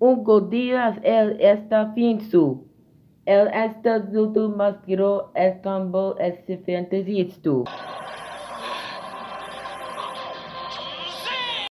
Hugo Díaz, él está finso. Él está duro, mas quiero el campo es diferente esto.